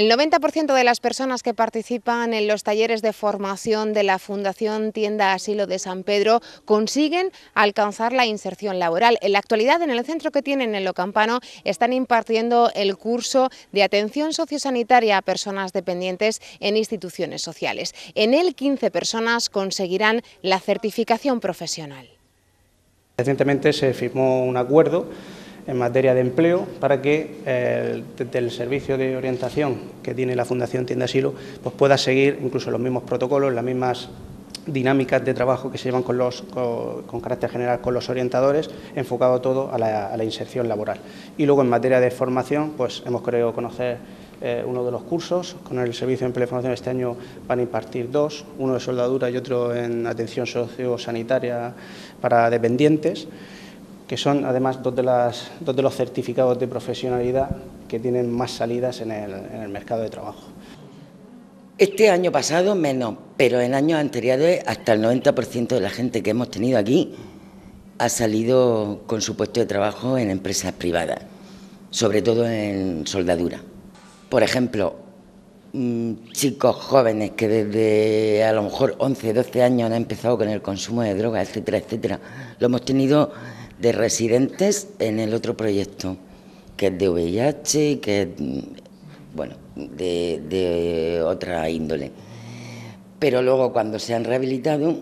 El 90% de las personas que participan en los talleres de formación de la Fundación Tienda Asilo de San Pedro consiguen alcanzar la inserción laboral. En la actualidad, en el centro que tienen en Locampano, están impartiendo el curso de atención sociosanitaria a personas dependientes en instituciones sociales. En él, 15 personas conseguirán la certificación profesional. Recientemente se firmó un acuerdo en materia de empleo para que eh, el servicio de orientación que tiene la Fundación Tienda Asilo pues pueda seguir incluso los mismos protocolos, las mismas dinámicas de trabajo que se llevan con, los, con, carácter general con los orientadores, enfocado todo a la, inserción laboral. Y luego en materia de formación, pues hemos querido conocer eh, uno de los cursos, con el Servicio de Empleo y Formación este año van a impartir dos, uno de soldadura y otro en atención sociosanitaria para dependientes que son además dos de, las, dos de los certificados de profesionalidad que tienen más salidas en el, en el mercado de trabajo. Este año pasado menos, pero en años anteriores hasta el 90% de la gente que hemos tenido aquí ha salido con su puesto de trabajo en empresas privadas, sobre todo en soldadura. Por ejemplo, mm, chicos jóvenes que desde a lo mejor 11, 12 años han empezado con el consumo de drogas, etcétera, etcétera, lo hemos tenido de residentes en el otro proyecto, que es de VIH, que es, bueno, de, otra índole. Pero luego cuando se han rehabilitado,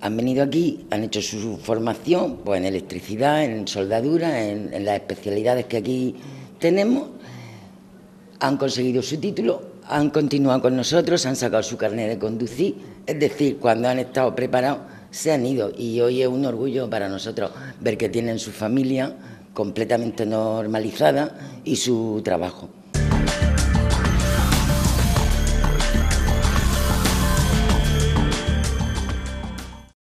han venido aquí, han hecho su formación pues, en electricidad, en soldadura, en, en las especialidades que aquí tenemos, han conseguido su título, han continuado con nosotros, han sacado su carnet de conducir, es decir, cuando han estado preparados se han ido y hoy es un orgullo para nosotros ver que tienen su familia completamente normalizada y su trabajo.